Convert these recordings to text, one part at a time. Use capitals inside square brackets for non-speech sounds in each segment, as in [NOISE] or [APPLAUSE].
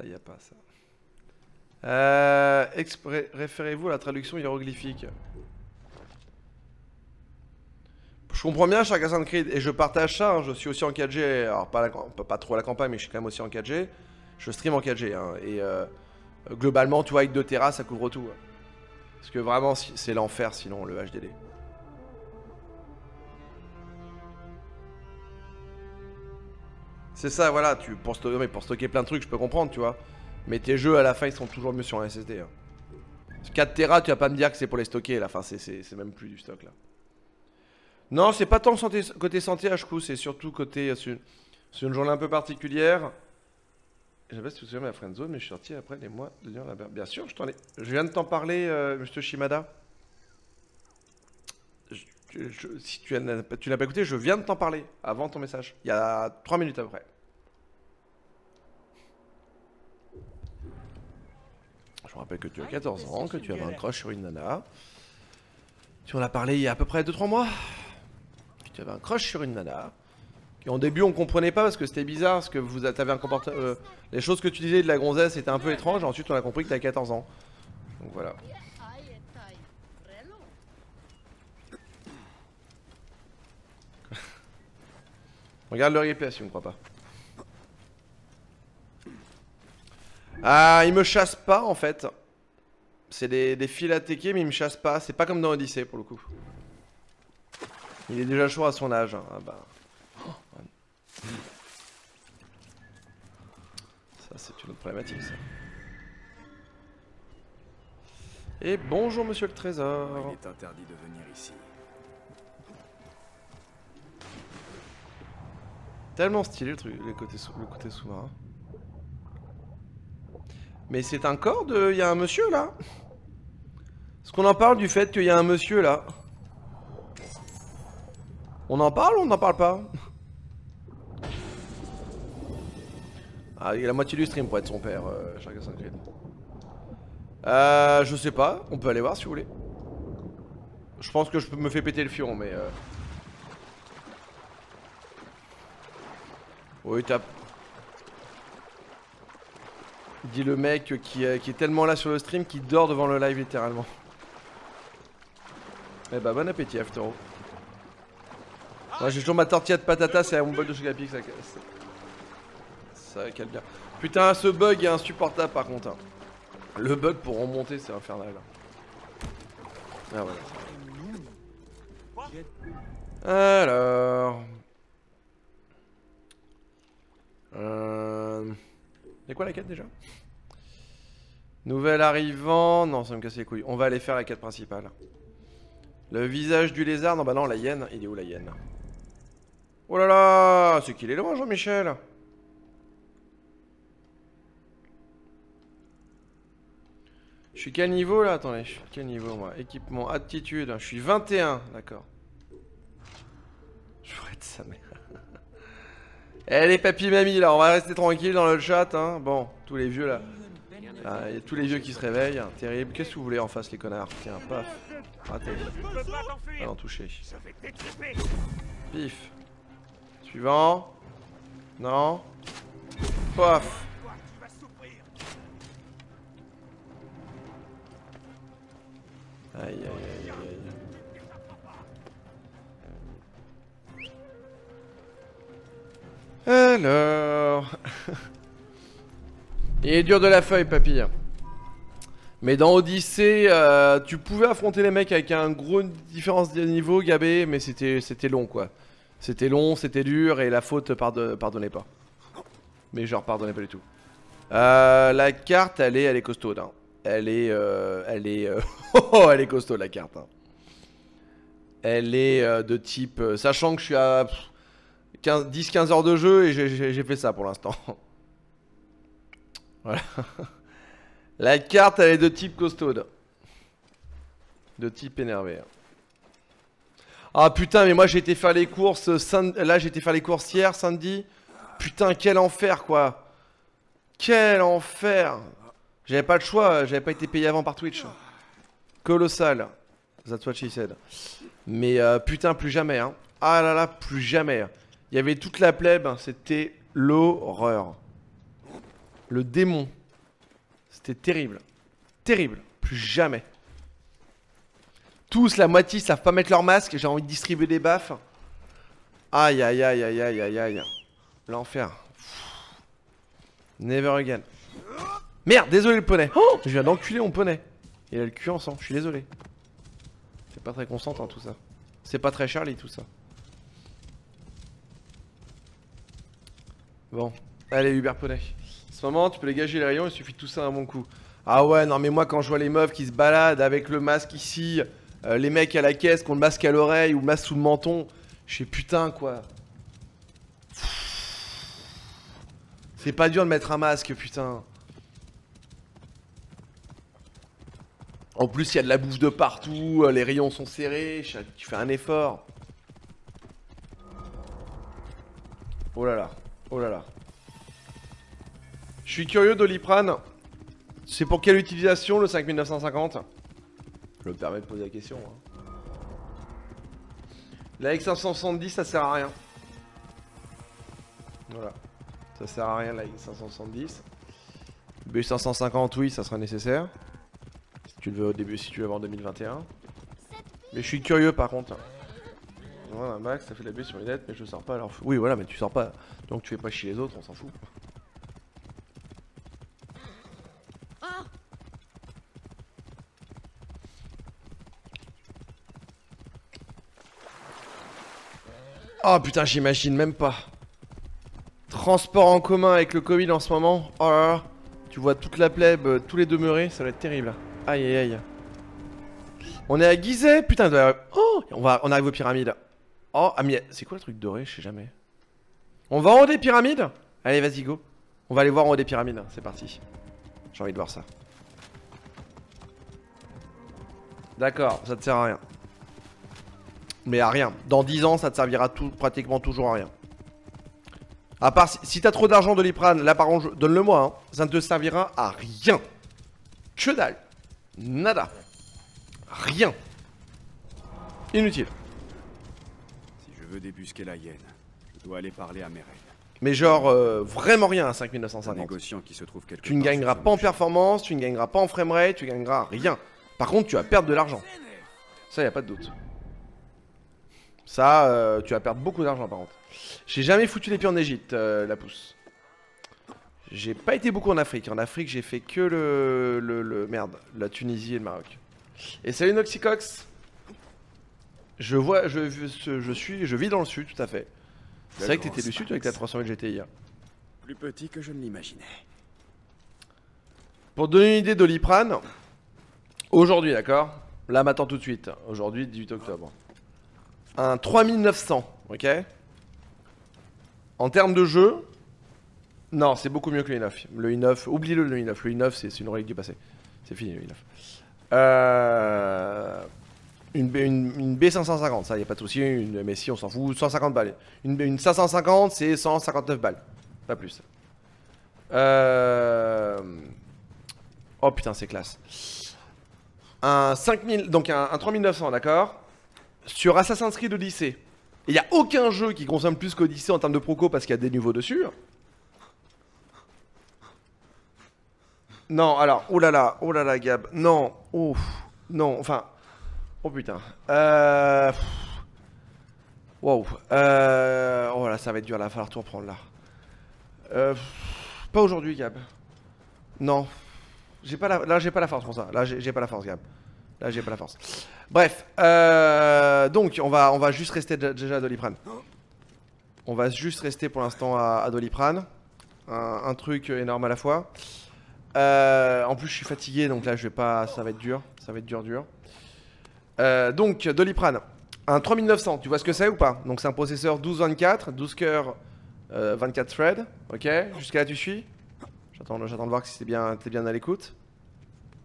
Ça y a pas ça. Euh, Référez-vous à la traduction hiéroglyphique. Je comprends bien chaque Assassin's Creed et je partage ça. hein, Je suis aussi en 4G. Alors, pas, trop à la campagne, mais je suis quand même aussi en 4G. Je stream en 4G. hein, et euh, globalement, tu vois, avec 2 Tera, ça couvre tout. hein. Parce que vraiment, c'est l'enfer sinon, le HDD. C'est ça, voilà. Tu, pour, sto- mais pour stocker plein de trucs, je peux comprendre, tu vois. Mais tes jeux, à la fin, ils sont toujours mieux sur un SSD. hein. 4 Tera, tu vas pas me dire que c'est pour les stocker. Là. Enfin, c'est- même plus du stock, là. Non, c'est pas tant santé, côté santé HQ, c'est surtout côté. euh, C'est une, c'est une journée un peu particulière. Je sais pas si tu te souviens de la friendzone, mais je suis sorti après les mois de la Bien sûr, je, ai- je viens de t'en parler, euh, monsieur Shimada. Je- si tu n'as pas- écouté, je viens de t'en parler avant ton message. Il y a 3 minutes après. Je me rappelle que tu as 14 ans, que tu avais un crush sur une nana. Tu en as parlé il y a à peu près 2-3 mois. Que tu avais un crush sur une nana. Et en début, on comprenait pas parce que c'était bizarre, parce que vous avez un comportement. euh, les choses que tu disais de la gonzesse étaient un peu étranges. et Ensuite, on a compris que tu avais 14 ans. Donc voilà. Regarde le replay si tu me crois pas. Ah, il me chasse pas en fait. C'est des, des fils à tecker, mais il me chasse pas. C'est pas comme dans Odyssey pour le coup. Il est déjà chaud à son âge. hein. Ah bah. Ça, c'est une autre problématique, ça. Et bonjour, monsieur le trésor. Il est interdit de venir ici. Tellement stylé le truc, le côté, sous-marin. Mais c'est un corps de. Il y a un monsieur là? Est-ce qu'on en parle du fait qu'il y a un monsieur là On en parle ou on n'en parle pas? Ah, il y a la moitié du stream pour être son père, euh. Euh, je sais pas, on peut aller voir si vous voulez. Je pense que je me fais péter le fion, mais. Euh... Oui, t'as. Dit le mec qui, euh, qui est tellement là sur le stream qu'il dort devant le live littéralement. Eh bah bon appétit Aftero. Moi j'ai toujours ma tortilla de patata, c'est mon bol de chocolat pic, ça, ça, ça cale bien. Putain ce bug est insupportable par contre. hein. Le bug pour remonter c'est infernal. Ah voilà. Alors... Euh... Y'a quoi la quête déjà? Nouvel arrivant... Non, ça me casse les couilles. On va aller faire la quête principale. Le visage du lézard... Non, bah non, la hyène. Il est où la hyène? Oh là là C'est qu'il est loin, Jean-Michel Je suis quel niveau là? Attendez, je suis quel niveau moi? Équipement, attitude. Je suis 21, d'accord. Je pourrais être sa mère. Eh les papy mamie là, on va rester tranquille dans le chat hein. Bon, tous les vieux là. Ah, y a tous les vieux qui se réveillent, terrible. Qu'est-ce que vous voulez en face les connards Tiens, paf. Raté. Ah non, touché. Pif. Suivant. Non. Paf. Aïe aïe aïe aïe Alors. [LAUGHS] Il est dur de la feuille, papy. Mais dans Odyssey, euh, tu pouvais affronter les mecs avec un gros différence de niveau, Gabé, mais c'était long quoi. C'était long, c'était dur et la faute pardon, pardonnait pas. Mais genre pardonnait pas du tout. Euh, la carte, elle est, elle est costaude. hein. Elle est, euh, elle est, [LAUGHS] oh, elle est costaud la carte. hein. Elle est de type, sachant que je suis à 10-15 heures de jeu et j'ai- fait ça pour l'instant. [LAUGHS] voilà. La carte, elle est de type costaude. De type énervé. Ah putain, mais moi j'ai été faire les courses. sam- Là, j'ai été faire les courses hier, samedi. Putain, quel enfer quoi. Quel enfer. J'avais pas le choix, j'avais pas été payé avant par Twitch. Colossal. That's what she said. Mais euh, putain, plus jamais. Hein. Ah là là, plus jamais. Il y avait toute la plèbe, hein, c'était l'horreur. Le démon. C'était terrible. Terrible. Plus jamais. Tous, la moitié, ils savent pas mettre leur masque. J'ai envie de distribuer des baffes. Aïe, aïe, aïe, aïe, aïe, aïe, aïe. L'enfer. Never again. Merde, désolé le poney. Oh, je viens d'enculer mon poney. Il a le cul en sang, je suis désolé. C'est pas très consentant tout ça. C'est pas très Charlie tout ça. Bon, allez Hubert Poney. En ce moment, tu peux dégager les rayons, il suffit de tout ça à mon coup. Ah ouais, non mais moi quand je vois les meufs qui se baladent avec le masque ici, euh, les mecs à la caisse qui ont le masque à l'oreille ou le masque sous le menton, je fais putain quoi. C'est pas dur de mettre un masque, putain. En plus, il y a de la bouffe de partout, euh, les rayons sont serrés, tu fais un effort. Oh là là, oh là là. Je suis curieux d'Oliprane. C'est pour quelle utilisation le 5950 Je me permets de poser la question. Hein. La X570 ça sert à rien. Voilà. Ça sert à rien la X570. B550 oui ça sera nécessaire. Si tu le veux au début, si tu veux en 2021. Mais je suis curieux par contre. Max, ça fait la B sur les lettres mais je sors pas alors. Oui voilà mais tu sors pas. Donc tu fais pas chier les autres, on s'en fout. Oh putain, j'imagine même pas. Transport en commun avec le Covid en ce moment. Oh. Tu vois toute la plèbe, euh, tous les demeurés, ça va être terrible. Aïe aïe aïe. On est à Gizeh Putain, oh, on, va, on arrive aux pyramides. Oh, ah mais c'est quoi le truc doré? Je sais jamais. On va en haut des pyramides? Allez, vas-y, go. On va aller voir en haut des pyramides. C'est parti. J'ai envie de voir ça. D'accord, ça te sert à rien. Mais à rien. Dans 10 ans, ça te servira pratiquement toujours à rien. À part si, t'as trop d'argent de l'iprane, là par contre, donne-le-moi, hein. ça ne te servira à rien. Que dalle. Nada. Rien. Inutile. Je veux débusquer la hyène, je dois aller parler à Merel. Mais genre, euh, vraiment rien à 5950. Négociant qui se trouve quelque tu ne gagneras pas en performance, tu ne gagneras pas en framerate, tu gagneras rien. Par contre, tu vas perdre de l'argent. Ça, y a pas de doute. Ça, euh, tu vas perdre beaucoup d'argent par contre. J'ai jamais foutu les pieds en Égypte, euh, la pousse. J'ai pas été beaucoup en Afrique. En Afrique, j'ai fait que le, le, Merde, la Tunisie et le Maroc. Et salut Noxicox Je vois, je, je, suis, je vis dans le sud, tout à fait. C'est vrai que t'étais du sud avec la 300 GTI. Hein. Plus petit que je ne l'imaginais. Pour donner une idée d'Oliprane, aujourd'hui, d'accord? Là, maintenant tout de suite. Aujourd'hui, 18 octobre un 3900, ok? En termes de jeu, non, c'est beaucoup mieux que le i9. Le i9, oublie-le le i9. Le i9, c'est une relique du passé. C'est fini le i9. Euh, une, B, une, B550, ça y a pas de souci. Une, mais si, on s'en fout. 150 balles. Une, une 550, c'est 159 balles. Pas plus. Euh... Oh putain, c'est classe. Un 5000, donc un, un 3900, d'accord? Sur Assassin's Creed Odyssey, il n'y a aucun jeu qui consomme plus qu'Odyssey en termes de proco parce qu'il y a des niveaux dessus. Non, alors, oh là là, oh là là, Gab, non, ouf, non, enfin, oh putain, euh, wow, euh, oh là, ça va être dur, là, va falloir tout reprendre là. Euh, pas aujourd'hui, Gab. Non, pas la, là, j'ai pas la force pour ça. Là, j'ai pas la force, Gab. Là, j'ai pas la force. Bref, euh, donc on va, on va juste rester déjà à Doliprane. On va juste rester pour l'instant à, Doliprane. Un, truc énorme à la fois. Euh, en plus, je suis fatigué, donc là, je vais pas. Ça va être dur. Ça va être dur, dur. Euh, donc, Doliprane. Un 3900, tu vois ce que c'est ou pas? Donc, c'est un processeur 12-24, 12 cœurs, 24 threads. Ok? Jusqu'à là, tu suis? J'attends de voir si t'es bien, bien à l'écoute.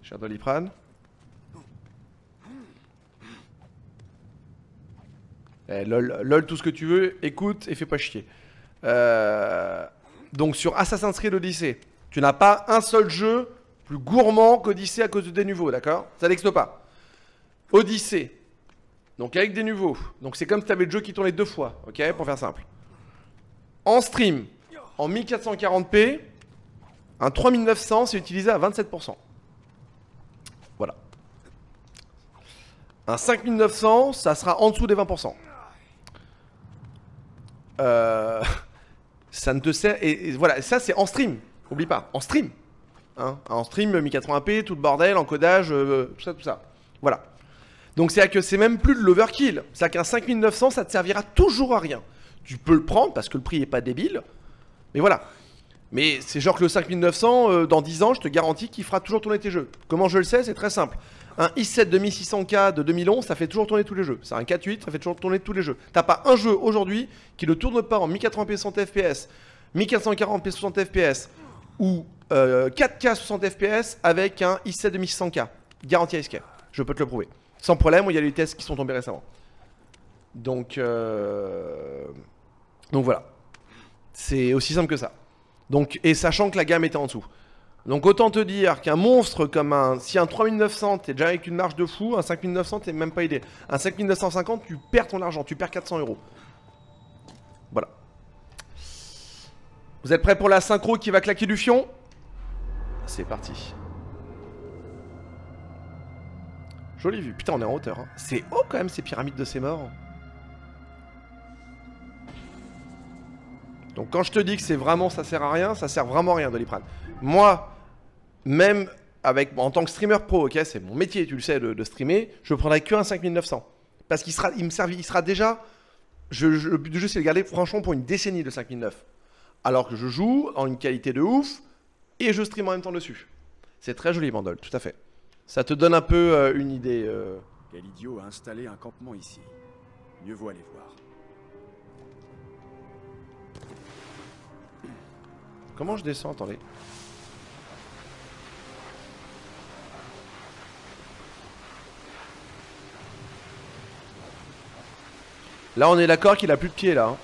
Cher Doliprane. Eh, lol, tout ce que tu veux, écoute et fais pas chier. Euh, donc sur Assassin's Creed Odyssey, tu n'as pas un seul jeu plus gourmand qu'Odyssey à cause de des nouveaux, d'accord? Ça n'existe pas. Odyssey, donc avec des nouveaux. Donc c'est comme si tu avais le jeu qui tournait deux fois, ok Pour faire simple. En stream, en 1440p, Un 3900, c'est utilisé à 27%. Voilà. Un 5900, ça sera en dessous des 20%. Euh, [LAUGHS] ça ne te sert... Et, voilà, ça c'est en stream. Oublie pas, en stream. Hein, en stream, 1080p, tout le bordel, encodage, euh, tout ça, tout ça. Voilà. Donc c'est à que c'est même plus de l'overkill. C'est à qu'un 5900, ça te servira toujours à rien. Tu peux le prendre parce que le prix est pas débile. Mais voilà. Mais c'est genre que le 5900, euh, dans 10 ans, je te garantis qu'il fera toujours tourner tes jeux. Comment je le sais? C'est très simple. Un i7 2600K de 2011, ça fait toujours tourner tous les jeux. C'est un 4.8, ça fait toujours tourner tous les jeux. T'as pas un jeu aujourd'hui qui ne tourne pas en 1080p 60 fps, 1440p 60 fps ou 4K euh, 60 fps avec un i7 2600K. Garantie escape. Je peux te le prouver. Sans problème, il y a les tests qui sont tombés récemment. Donc, euh... donc voilà. C'est aussi simple que ça. Donc, et sachant que la gamme était en dessous. Donc autant te dire qu'un monstre comme un... Si un 3900, t'es déjà avec une marge de fou, un 5900, t'es même pas aidé. Un 5950, tu perds ton argent, tu perds 400 euros. Voilà. Vous êtes prêts pour la synchro qui va claquer du fion? C'est parti. Jolie vue. Putain, on est en hauteur. Hein. C'est haut quand même ces pyramides de ces morts. Donc quand je te dis que c'est vraiment ça sert à rien, ça sert vraiment à rien Doliprane. Moi, même avec en tant que streamer pro, ok, c'est mon métier, tu le sais, de, streamer, je prendrai que un 5900. Parce qu'il sera, il me il sera déjà. Le but du jeu, c'est de garder franchement pour une décennie de 5009. Alors que je joue en une qualité de ouf et je stream en même temps dessus. C'est très joli, Mandol, tout à fait. Ça te donne un peu euh, une idée. Euh... Quel idiot a installé un campement ici Mieux vaut aller voir. Comment je descends Attendez. Là, on est d'accord qu'il a plus de pied, là. Hein.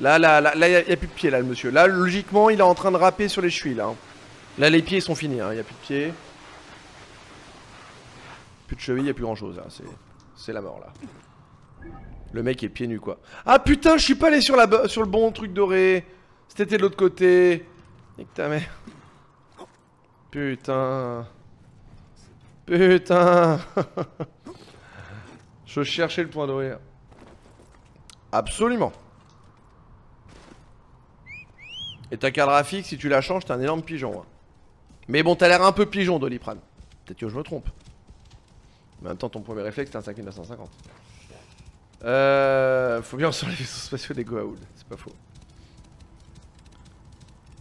Là, là, là, il n'y a, plus de pied, là, le monsieur. Là, logiquement, il est en train de râper sur les chevilles, là. Hein. Là, les pieds sont finis, hein. il n'y a plus de pieds. De cheville, il n'y a plus grand-chose, là. C'est la mort, là. Le mec est pieds nus, quoi. Ah, putain, je suis pas allé sur, la, sur le bon truc doré. C'était de l'autre côté. Ta mère. Putain. Putain. [LAUGHS] je cherchais le point doré. Absolument. Et ta carte graphique, si tu la changes, t'es un énorme pigeon. Hein. Mais bon, t'as l'air un peu pigeon, Doliprane. Peut-être que je me trompe. Mais en même temps, ton premier réflexe, c'est un 5950. Euh, faut bien sur les vaisseaux spatiaux des Goa'uld, c'est pas faux.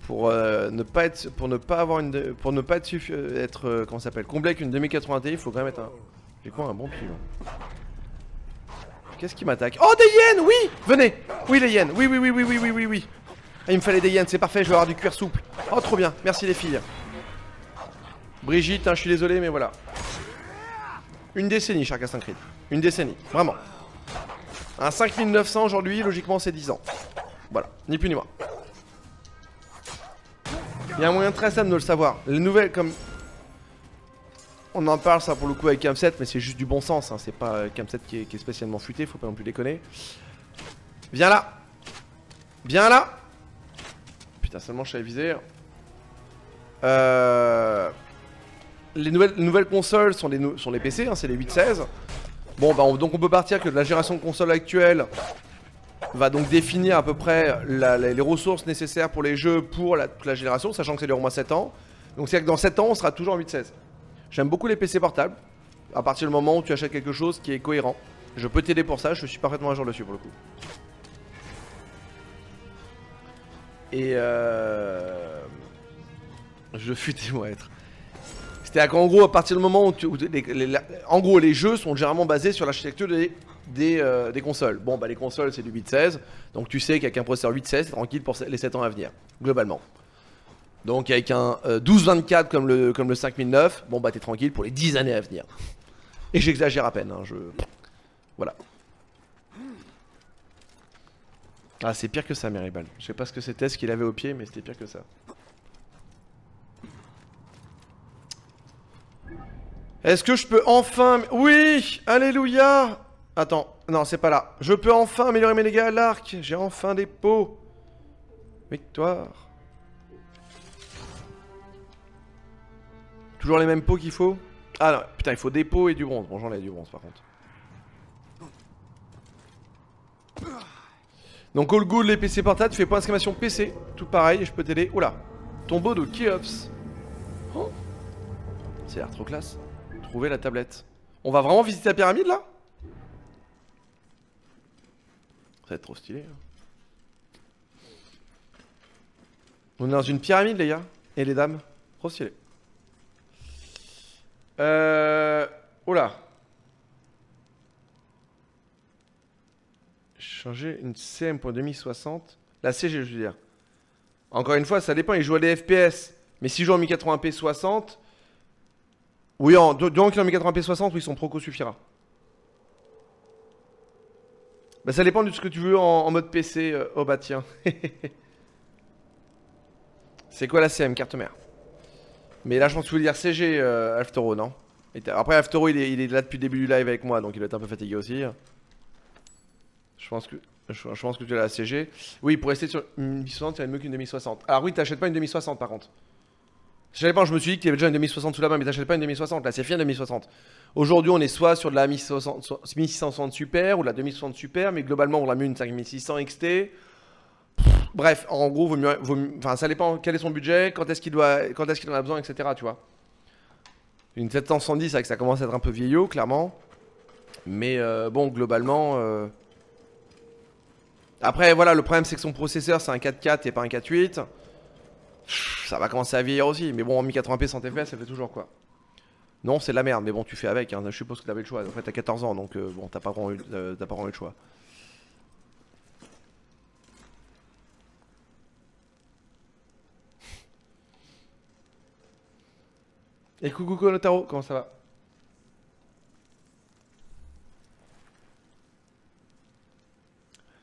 Pour euh, ne pas être, pour ne pas avoir une, pour ne pas être, être euh, comment s'appelle, comblé avec une 2080 Ti, il faut quand même être un, j'ai quoi, un bon pigeon. Qu'est-ce qui m'attaque? Oh, des hyènes Oui Venez Oui, les hyènes Oui, oui, oui, oui, oui, oui, oui, oui ah, il me fallait des hyènes, c'est parfait, je vais avoir du cuir souple. Oh, trop bien, merci les filles. Brigitte, hein, je suis désolé, mais voilà. Une décennie, cher Creed. Une décennie, vraiment. Un 5900 aujourd'hui, logiquement, c'est 10 ans. Voilà, ni plus ni moins. Il y a un moyen très simple de le savoir. Les nouvelles, comme on en parle ça pour le coup avec Cam7, mais c'est juste du bon sens, hein. c'est pas Cam7 qui est, spécialement futé, faut pas non plus déconner. Viens là Viens là Putain, seulement je savais viser. Euh... Les nouvelles, consoles sont les, PC, hein, c'est les 8-16. Bon, bah donc on peut partir que la génération de consoles actuelle va donc définir à peu près les ressources nécessaires pour les jeux pour la, la génération, sachant que c'est au moins 7 ans. Donc c'est que dans 7 ans, on sera toujours en 8-16. J'aime beaucoup les PC portables. À partir du moment où tu achètes quelque chose qui est cohérent. Je peux t'aider pour ça, je suis parfaitement à jour dessus pour le coup. Et euh... Je fus témoin être. C'est-à-dire qu'en gros, à partir du moment où, tu, en gros, les jeux sont généralement basés sur l'architecture des, des, euh, consoles. Bon, bah les consoles c'est du 8-16, donc tu sais qu'avec un processeur 8-16, c'est tranquille pour les 7 ans à venir, globalement. Donc avec un 12-24 euh, comme le, comme le 5009, bon bah t'es tranquille pour les 10 années à venir. Et j'exagère à peine, hein, je... Voilà. Ah c'est pire que ça Meribal. Je sais pas ce que c'était, ce qu'il avait au pied, mais c'était pire que ça. Est-ce que je peux enfin... Oui Alléluia Attends, non c'est pas là. Je peux enfin améliorer mes dégâts à l'arc. J'ai enfin des pots. Victoire. Toujours les mêmes pots qu'il faut? Ah non, putain, il faut des pots et du bronze. Bon, j'en ai du bronze par contre. Donc all good les PC portables, tu fais point d'exclamation PC, tout pareil, je peux t'aider. Oula, tombeau de Kiops. Oh. C'est l'air trop classe. Trouver la tablette. On va vraiment visiter la pyramide là? Ça va être trop stylé. hein. On est dans une pyramide les gars et les dames. Trop stylé. Euh... Oula. Changer une CM pour 2060. La CG, je veux dire. Encore une fois, ça dépend. Il joue à des FPS. Mais s'il joue en 1080p 60. Oui, en, donc en 1080p 60, oui, son Proco suffira. Bah, ça dépend de ce que tu veux en, mode PC. euh, oh bah tiens. [LAUGHS] C'est quoi la CM, carte mère? Mais là, je pense que tu voulais dire CG, euh, non? Après, Aftero, il est, il est là depuis le début du live avec moi, donc il doit être un peu fatigué aussi. Je pense que, je, pense que tu as la CG. Oui, pour rester sur une 1060, il y a mieux qu'une 2060. Alors oui, t'achètes pas une 2060 par contre. Je me suis dit qu'il y avait déjà une 2060 sous la main, mais t'achètes pas une 2060. Là, c'est fini une 2060. Aujourd'hui, on est soit sur de la 1660 so- 1660 Super ou de la 2060 Super, mais globalement, on l'a mieux une 5600 XT. Bref, en gros, vaut mieux, enfin, ça dépend quel est son budget, quand est-ce qu'il en a besoin, etc. Tu vois. Une 710, c'est que ça commence à être un peu vieillot, clairement. Mais euh, bon, globalement. euh, Après, voilà, le problème c'est que son processeur c'est un 4.4 et pas un 4.8. Ça va commencer à vieillir aussi. Mais bon, en 1080p 100 fps, ça fait toujours quoi. Non, c'est de la merde, mais bon, tu fais avec. hein. Je suppose que t'avais le choix. En fait, t'as 14 ans, donc euh, bon, t'as pas, vraiment eu- euh, t'as pas vraiment eu le choix. Et coucou Notaro, comment ça va?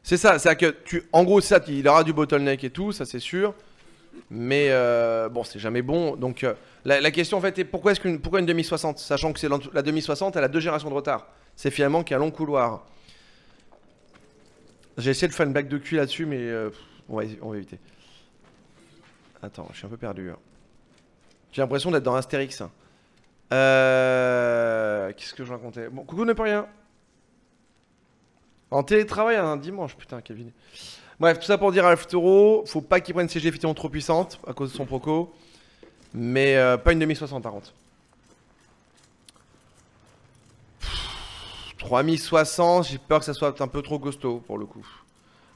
C'est ça, c'est que tu, en gros, ça, il aura du bottleneck et tout, ça c'est sûr. Mais euh, bon, c'est jamais bon. Donc euh, la, question en fait est pourquoi est-ce qu'une pourquoi une 2060 Sachant que c'est la 2060, elle a deux générations de retard? C'est finalement qu'il long couloir. J'ai essayé de faire une blague de cul là-dessus, mais euh, on, va, éviter. Attends, je suis un peu perdu. hein. J'ai l'impression d'être dans Astérix. Qu'est-ce que je racontais? Bon, coucou ne peut rien. En télétravail un dimanche, putain, Kevin. Bref, tout ça pour dire à Aftero, faut pas qu'il prenne CG effectivement trop puissante à cause de son proco. Mais euh, pas une 2060 par contre. Pff, 3060, j'ai peur que ça soit un peu trop costaud pour le coup.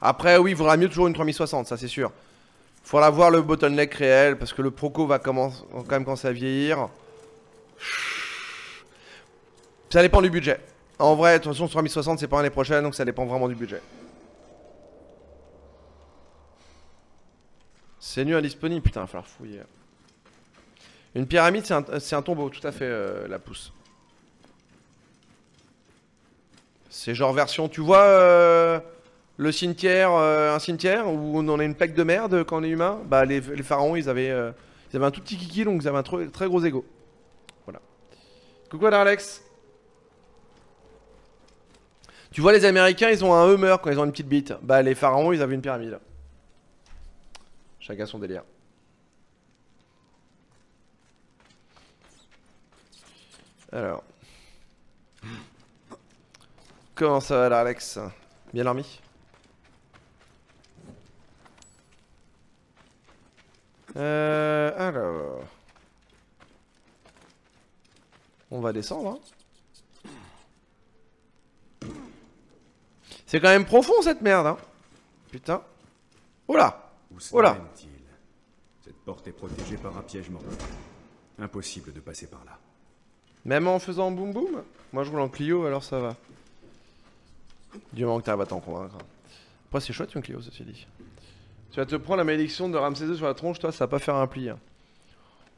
Après, oui, il vaudra mieux toujours une 3060, ça c'est sûr. Faudra voir le bottleneck réel parce que le proco va quand même commencer à vieillir. Ça dépend du budget. En vrai, de toute façon, 3060 c'est pas l'année prochaine, donc ça dépend vraiment du budget. C'est nu indisponible, putain, il va falloir fouiller. Une pyramide, c'est un, tombeau, tout à fait, euh, la pousse. C'est genre version, tu vois, euh, le cimetière, euh, un cimetière où on a une plaque de merde quand on est humain? Bah, les, pharaons, ils avaient, ils avaient un tout petit kiki, donc ils avaient un très gros ego. Voilà. Coucou Alex. Tu vois, les Américains, ils ont un Hummer quand ils ont une petite bite. Bah, les pharaons, ils avaient une pyramide. Chacun son délire. Alors. Comment ça va là, Alex? Bien dormi? Euh. Alors. On va descendre, hein. C'est quand même profond cette merde, hein. Putain. Oula Où Voilà. Cette porte est protégée par un piège mortel. Impossible de passer par là. Même en faisant boum boum? Moi je roule en Clio alors ça va. Du moment que t'arrives à t'en convaincre. Après c'est chouette une Clio ceci dit. Tu vas te prendre la malédiction de Ramsès II sur la tronche, toi ça va pas faire un pli. hein.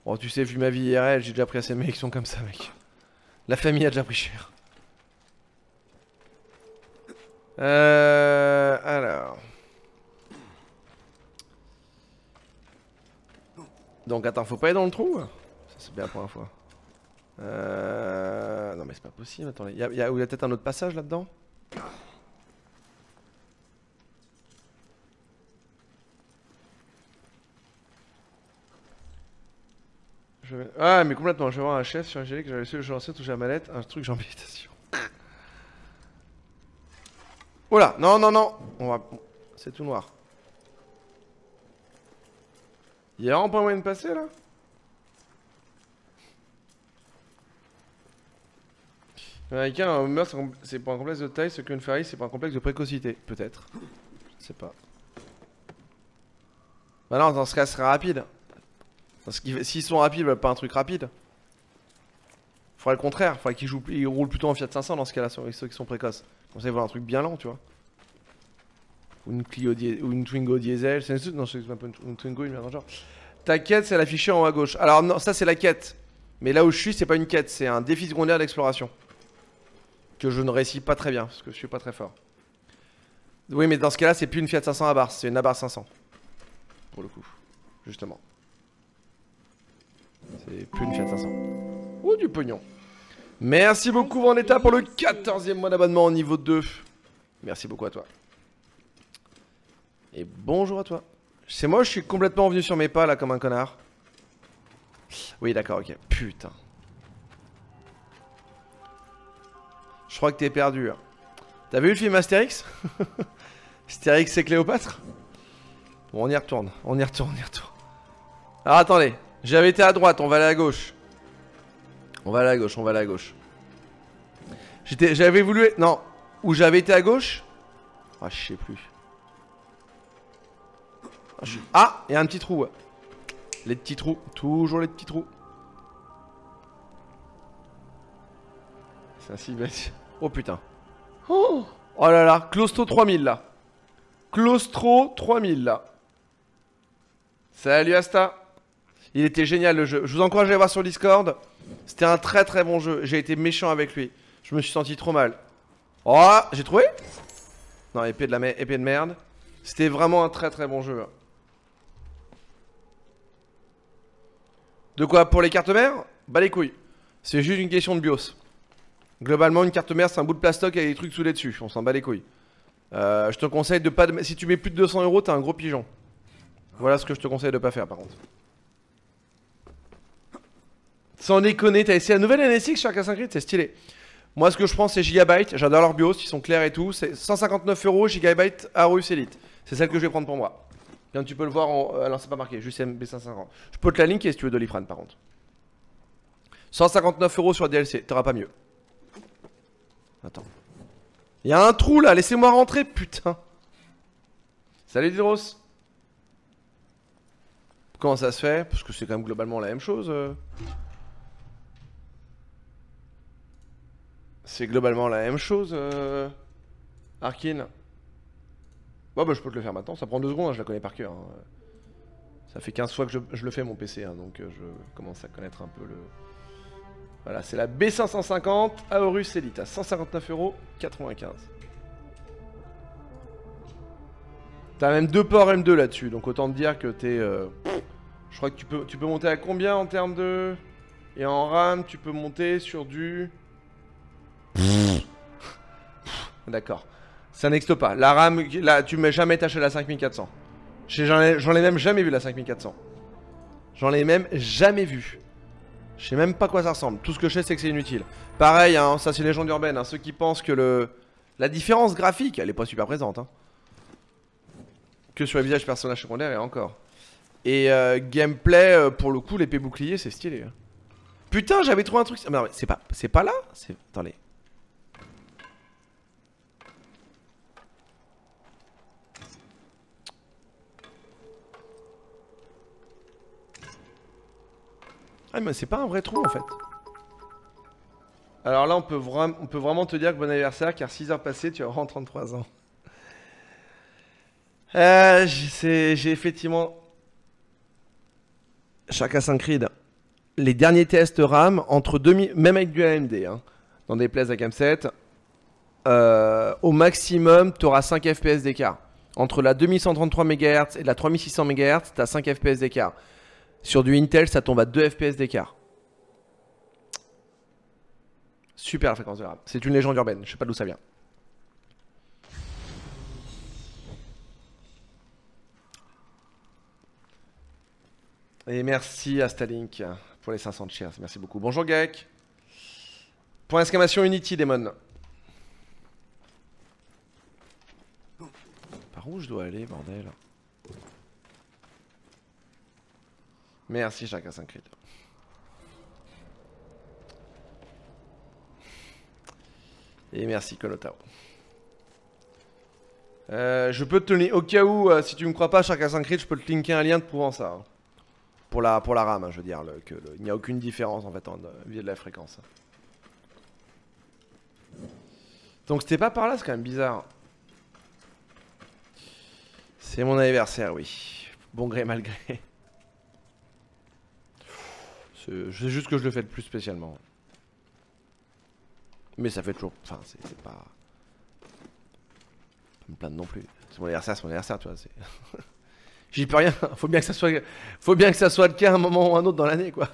Oh tu sais vu ma vie IRL, j'ai déjà pris assez de malédictions comme ça mec. La famille a déjà pris cher. Euh... Alors... Donc attends, faut pas aller dans le trou Ça c'est bien la fois. Euh... Non mais c'est pas possible, attendez. Il y a, y a- peut-être un autre passage là-dedans? Je Ah, mais complètement. Je vais voir un chef sur un gilet que j'avais su le ancien, toucher la mallette, un truc genre méditation. Oh là, non, non, non. On va... C'est tout noir. Il y a vraiment pas moyen de passer là Américain, un meurtre, c'est pour un complexe de taille, ce qu'une faille, c'est pour un complexe de précocité. Peut-être. Je sais pas. Bah non, dans ce cas, ce serait rapide. S'ils sont rapides, veulent pas un truc rapide. Faudrait le contraire, faudrait qu'ils roulent plutôt en Fiat 500 dans ce cas-là, ceux qui sont précoces. Comme ça, ils veulent un truc bien lent, tu vois. Ou une Clio ou une Twingo diesel. Non, c'est pas une, Twingo, une genre. Ta quête, c'est l'affiché en haut à gauche. Alors non, ça c'est la quête. Mais là où je suis, c'est pas une quête, c'est un défi secondaire d'exploration. Que je ne réussis pas très bien, parce que je suis pas très fort. Oui, mais dans ce cas-là, c'est plus une Fiat 500 Abarth, c'est une Abarth 500. Pour le coup, justement. C'est plus une Fiat 500. Ou du pognon. Merci beaucoup Vendetta pour le 14e mois d'abonnement au niveau 2. Merci beaucoup à toi. Et bonjour à toi. C'est moi, je suis complètement revenu sur mes pas là comme un connard. Oui, d'accord, ok. Putain. Je crois que t'es perdu. hein. T'as vu le film Astérix? [LAUGHS] Astérix et Cléopâtre? Bon, on y retourne, on y retourne, on y retourne. Alors attendez, j'avais été à droite, on va aller à gauche. On va aller à gauche, on va aller à gauche. J'avais voulu, non, où j'avais été à gauche? Ah, je sais plus. Ah, il y a un petit trou. ouais. Les petits trous, toujours les petits trous. C'est ainsi bête. Oh putain. Oh, oh là là, Claustro 3000 là. Claustro 3000 là. Salut Asta. Il était génial le jeu. Je vous encourage à aller voir sur Discord. C'était un très très bon jeu. J'ai été méchant avec lui. Je me suis senti trop mal. Oh, j'ai trouvé? Non, épée de la épée de merde. C'était vraiment un très très bon jeu. De quoi Pour les cartes mères Bah les couilles. C'est juste une question de bios. Globalement, une carte mère, c'est un bout de plastoc avec des trucs soudés dessus. On s'en bat les couilles. Euh, je te conseille de pas. Si tu mets plus de 200 euros, t'as un gros pigeon. Voilà ce que je te conseille de pas faire par contre. Sans déconner, t'as essayé la nouvelle NSX sur Assassin's c'est stylé. Moi, ce que je prends, c'est Gigabyte. J'adore leurs bios, ils sont clairs et tout. C'est 159 euros Gigabyte Aorus Elite. C'est celle que je vais prendre pour moi. Tu peux le voir en. euh, Alors, c'est pas marqué, juste MB550. Je peux te la linker si tu veux Doliprane par contre. 159 euros sur DLC, t'auras pas mieux. Attends. Il y a un trou là, laissez-moi rentrer, putain. Salut Didros. Comment ça se fait? Parce que c'est quand même globalement la même chose. euh. C'est globalement la même chose, euh... Arkin. Ouais, bah je peux te le faire maintenant, ça prend deux secondes, hein, je la connais par cœur. hein. Ça fait 15 fois que je, je le fais mon PC, hein, donc euh, je commence à connaître un peu le... Voilà, c'est la B550 Aorus Elite à 159,95€. T'as même deux ports M2 là-dessus, donc autant te dire que t'es... euh, Je crois que tu peux, tu peux monter à combien en termes de... Et en RAM, tu peux monter sur du... D'accord. Ça n'existe pas. La RAM, là, tu m'as jamais acheté la 5400. J'ai- J'en ai, même jamais vu la 5400. J'en ai même jamais vu. Je sais même pas quoi ça ressemble. Tout ce que je sais, c'est que c'est inutile. Pareil, hein, ça c'est légende urbaine. hein. Ceux qui pensent que le la différence graphique, elle est pas super présente. hein. Que sur les visages personnages secondaires et encore. Et euh, gameplay, euh, pour le coup, l'épée bouclier, c'est stylé. hein. Putain, j'avais trouvé un truc. Ah, Non, mais c'est pas, pas là. Attendez. Ah c'est pas un vrai trou en fait. Alors là on peut, vraiment te dire que bon anniversaire car 6 heures passées tu auras 33 ans. Euh, j'ai effectivement... Assassin's Creed, les derniers tests RAM entre 2000, même avec du AMD, hein, dans des places à Cam 7, euh, au maximum tu auras 5 FPS d'écart. Entre la 2133 MHz et la 3600 MHz, tu as 5 FPS d'écart. Sur du Intel, ça tombe à 2 FPS d'écart. Super la fréquence de RAM. C'est une légende urbaine, je sais pas d'où ça vient. Et merci à Stalink Pour les 500 de shares, merci beaucoup. Bonjour Gaek. Point d'exclamation Unity, Demon. Par où je dois aller, bordel? Merci, chacun 5 crit. Et merci, Konotao. Euh, je peux te tenir, au cas où, euh, si tu me crois pas, chacun 5 crit, je peux te linker un lien te prouvant ça. hein. Pour la, pour la RAM, hein, je veux dire, il n'y a aucune différence en fait en euh, via de la fréquence. Donc c'était pas par là, c'est quand même bizarre. C'est mon anniversaire, oui. Bon gré, mal gré. C'est juste que je le fais de plus spécialement. Mais ça fait toujours. Enfin, c'est pas. Pas me plaindre non plus. C'est mon anniversaire, c'est mon anniversaire, tu vois. [LAUGHS] J'y peux rien. [LAUGHS] Faut bien que ça soit. Faut bien que ça soit le cas à un moment ou un autre dans l'année, quoi.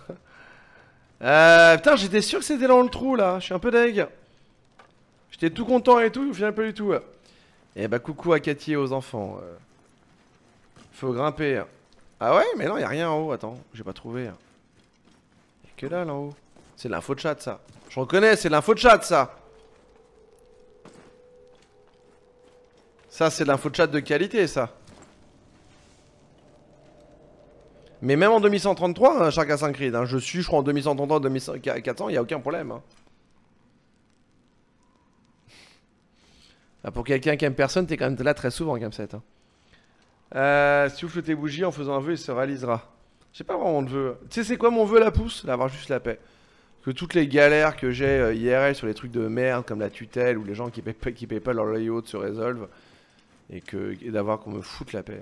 Euh, putain, j'étais sûr que c'était dans le trou là. Je suis un peu deg. J'étais tout content et tout, au final pas du tout. Et bah coucou à Cathy et aux enfants. euh. Faut grimper. Ah ouais, mais non, y a rien en haut. Attends, j'ai pas trouvé. Que dalle en haut. C'est l'info de chat ça. Je reconnais, c'est l'info de chat ça. Ça, c'est l'info de chat de qualité ça. Mais même en 2133, hein, Shark Assassin's Creed, hein, je suis, je crois, en 2133, 2400, il n'y a aucun problème. hein. Ah, pour quelqu'un qui aime personne, t'es quand même là très souvent, Gamset. Hein. Euh, souffle tes bougies en faisant un vœu, il se réalisera. J'ai pas vraiment de vœu. Tu sais, c'est quoi mon vœu, la pousse? D'avoir juste la paix. Que toutes les galères que j'ai euh, IRL sur les trucs de merde, comme la tutelle, ou les gens qui payent payent pas leur haute se résolvent. Et, d'avoir qu'on me foute la paix.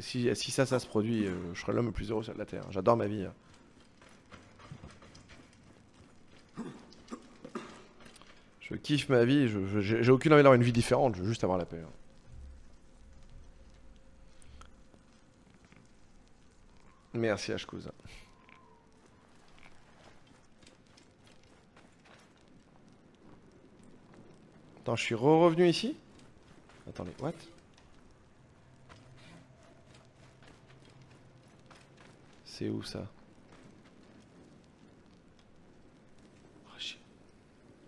Si, ça, ça se produit, euh, je serai l'homme le plus heureux sur la Terre. J'adore ma vie. hein. Je kiffe ma vie, j'ai aucune envie d'avoir une vie différente, je veux juste avoir la paix. hein. Merci Ashkouz. Attends, je suis re-revenu ici? Attendez, what? C'est où ça? Chier.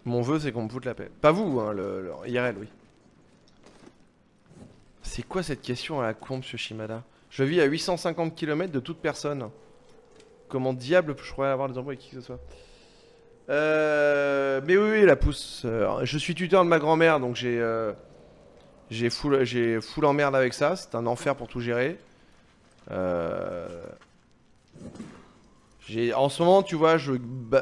Mon vœu, c'est qu'on me foute la paix. Pas vous, hein, le, le- IRL, oui. C'est quoi cette question à la con, monsieur Shimada? Je vis à 850 km de toute personne. Comment diable je pourrais avoir des embrouilles avec qui que ce soit Euh, Mais oui, oui, la pousse. Euh, je suis tuteur de ma grand-mère, donc j'ai euh, j'ai full, j'ai full en merde avec ça. C'est un enfer pour tout gérer. Euh, en ce moment, tu vois, je,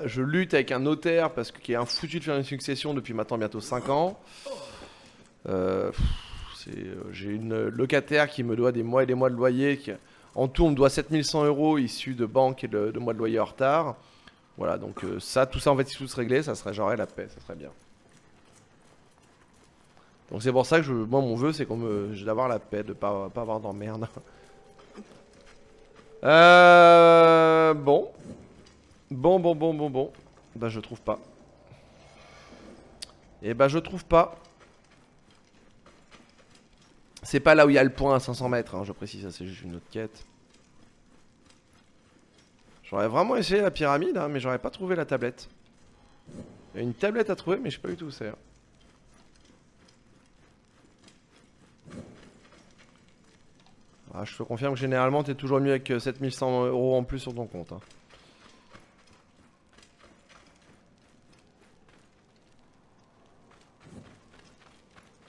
je lutte avec un notaire parce qu'il est un foutu de faire une succession depuis maintenant bientôt 5 ans. Euh, j'ai une locataire qui me doit des mois et des mois de loyer. Qui, en tout, on me doit 7100 euros issus de banque et de, mois de loyer en retard. Voilà, donc euh, ça, tout ça, en fait, si tout se réglait, ça serait genre la paix, ça serait bien. Donc c'est pour ça que je, moi, mon vœu, c'est qu'on me, d'avoir la paix, de pas, pas avoir d'emmerde. [LAUGHS] Euh, bon. Bon, bon, bon, bon, bon. Bah, je trouve pas. Et bah, je trouve pas. C'est pas là où il y a le point à 500 mètres, hein, je précise, ça c'est juste une autre quête. J'aurais vraiment essayé la pyramide, hein, mais j'aurais pas trouvé la tablette. Il y a une tablette à trouver, mais je sais pas du tout où c'est. hein. Ah, je te confirme que généralement t'es toujours mieux avec euh, 7100 euros en plus sur ton compte.